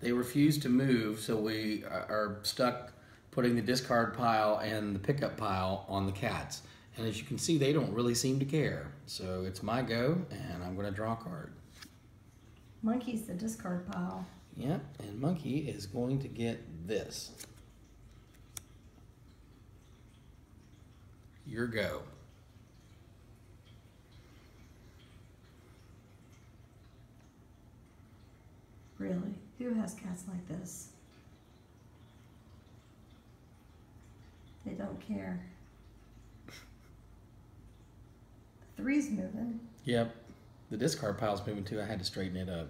they refuse to move, so we uh, are stuck putting the discard pile and the pickup pile on the cats. And as you can see, they don't really seem to care. So it's my go, and I'm gonna draw a card. Monkey's the discard pile. Yep, and Monkey is going to get this. Your go. Really? Who has cats like this? They don't care. Three's moving. Yep, the discard pile's moving too. I had to straighten it up.